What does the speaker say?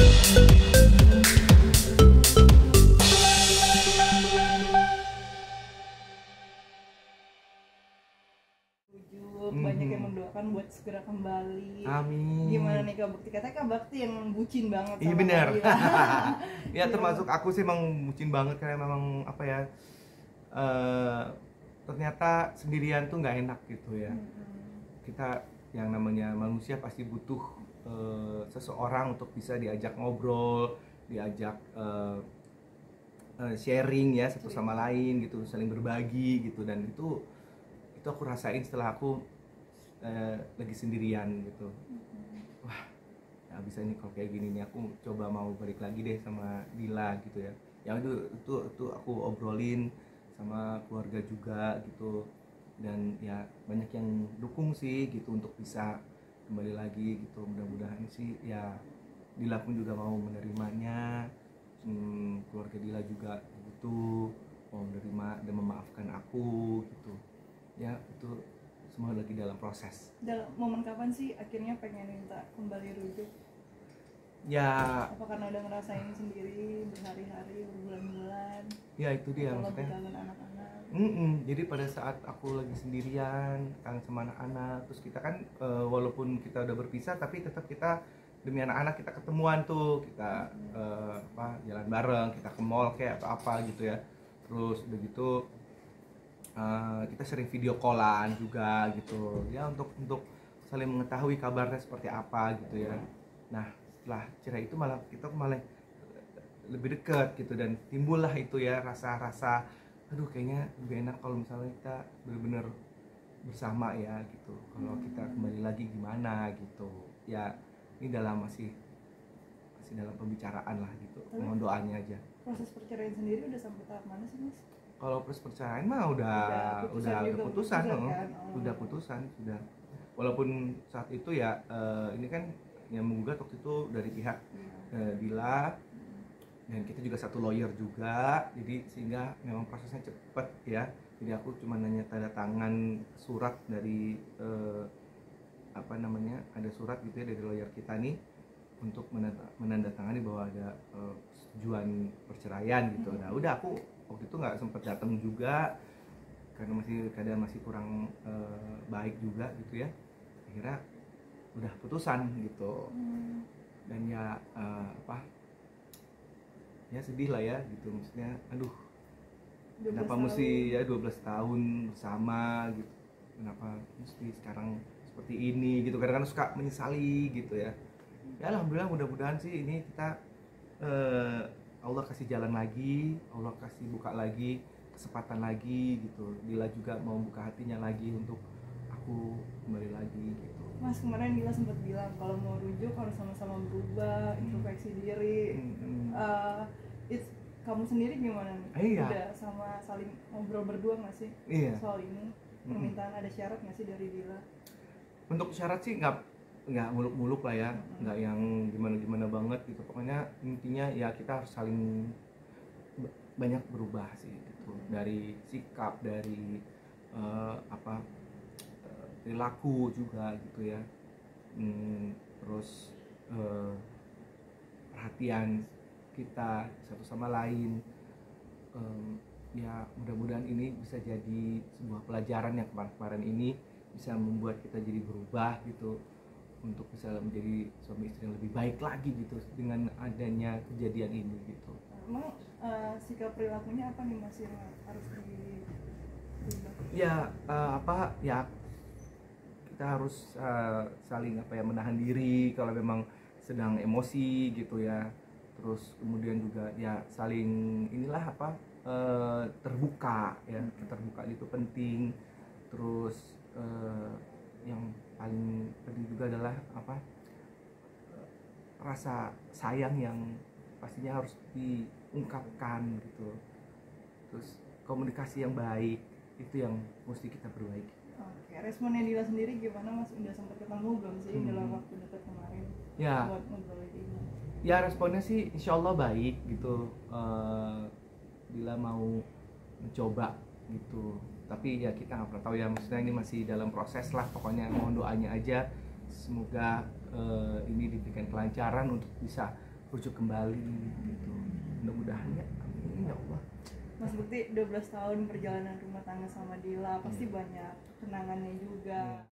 Rujuk, banyak yang mendoakan buat segera kembali Amin. gimana nih kak Bakti katanya kak Bakti yang bucin banget Iya benar. Ya termasuk aku sih emang bucin banget karena memang apa ya eh ternyata sendirian tuh nggak enak gitu ya. Mm-mm. Kita yang namanya manusia pasti butuh eh, seseorang untuk bisa diajak ngobrol, diajak eh, eh, sharing ya satu sama lain gitu, saling berbagi gitu. Dan itu itu aku rasain setelah aku eh, lagi sendirian gitu. ya bisa nih kalau kayak gini nih aku coba mau balik lagi deh sama Dila gitu ya. Yang itu itu itu aku obrolin sama keluarga juga gitu. Dan ya banyak yang dukung sih gitu untuk bisa kembali lagi gitu. Mudah-mudahan sih ya Dila pun juga mau menerimanya. Hmm, keluarga Dila juga gitu mau menerima dan memaafkan aku gitu. Ya itu semua lagi dalam proses. Dalam momen kapan sih akhirnya pengen minta kembali rujuk? Ya. Apa karena udah ngerasain sendiri berhari-hari berbulan-bulan? Ya itu dia maksudnya. kangen anak-anak Mm-mm. Jadi pada saat aku lagi sendirian, kangen sama anak-anak, terus kita kan eh, walaupun kita udah berpisah, tapi tetap kita demi anak-anak kita ketemuan tuh, kita eh, apa jalan bareng, kita ke mall kayak atau apa gitu ya. Terus udah gitu eh, kita sering video callan juga gitu, ya untuk untuk saling mengetahui kabarnya seperti apa gitu ya. Nah setelah cerai itu malah kita malah lebih dekat gitu dan timbullah itu ya rasa-rasa aduh kayaknya lebih enak kalau misalnya kita benar-benar bersama ya gitu. Kalau kita kembali lagi gimana gitu. Ya ini dalam masih masih dalam pembicaraan lah gitu. Tapi- mohon doanya aja. proses perceraian sendiri udah sampai tahap mana sih mas? Kalau proses perceraian mah udah Udah udah putusan udah putusan, putusan kan? Oh. udah putusan sudah. Walaupun saat itu ya eh, ini kan yang menggugat waktu itu dari pihak eh, Dila dan kita juga satu lawyer juga jadi sehingga memang prosesnya cepet ya. Jadi aku cuma nanya tanda tangan surat dari eh, apa namanya ada surat gitu ya dari lawyer kita nih untuk menanda- menandatangani bahwa ada eh, perceraian gitu. Nah udah aku waktu itu nggak sempet datang juga karena masih keadaan masih kurang eh, baik juga gitu ya. Akhirnya udah putusan gitu. Hmm. dan ya eh, apa ya sedih lah ya gitu. Maksudnya aduh 12 kenapa tahun. mesti ya 12 tahun bersama gitu. Kenapa mesti sekarang seperti ini gitu. Kadang-kadang suka menyesali gitu ya. Ya alhamdulillah mudah-mudahan sih ini kita eh, Allah kasih jalan lagi Allah kasih buka lagi kesempatan lagi gitu. Dila juga mau buka hatinya lagi untuk aku kembali lagi gitu. Mas kemarin Dila sempat bilang kalau mau rujuk harus sama-sama berubah, introspeksi diri. Kamu sendiri gimana nih? Iya. Udah sama saling ngobrol berdua nggak sih iya soal ini? Permintaan ada syarat nggak sih dari Dila? untuk syarat sih nggak nggak muluk-muluk lah ya Mm-mm. nggak yang gimana-gimana banget gitu pokoknya intinya ya kita harus saling b- banyak berubah sih gitu dari sikap dari eh, apa eh, perilaku juga gitu ya Hmm, terus eh, perhatian kita satu sama lain. Em, ya mudah-mudahan ini bisa jadi sebuah pelajaran yang kemarin-kemarin ini bisa membuat kita jadi berubah gitu untuk bisa menjadi suami istri yang lebih baik lagi gitu dengan adanya kejadian ini gitu. Emang eh, sikap perilakunya apa nih Mas yang harus dirubah? ya eh, apa ya kita harus eh, saling apa ya menahan diri kalau memang sedang emosi gitu ya terus kemudian juga ya saling inilah apa eh, terbuka ya keterbukaan itu penting terus eh, yang paling penting juga adalah apa eh, rasa sayang yang pastinya harus diungkapkan gitu terus komunikasi yang baik itu yang mesti kita perbaiki Oke, responnya Dila sendiri gimana Mas? Udah sempat ketemu belum sih Hmm. dalam waktu dekat kemarin ya buat ngobrol ini? Ya responnya sih insya Allah baik gitu. Eh, bila mau mencoba gitu. Tapi ya kita nggak pernah tahu ya maksudnya ini masih dalam proses lah pokoknya mohon doanya aja. Semoga eh, ini diberikan kelancaran untuk bisa rujuk kembali gitu. Mudah-mudahan ya. Amin ya Allah. Mas Bukti 12 tahun perjalanan rumah tangga sama Dila pasti Hmm. banyak kenangannya juga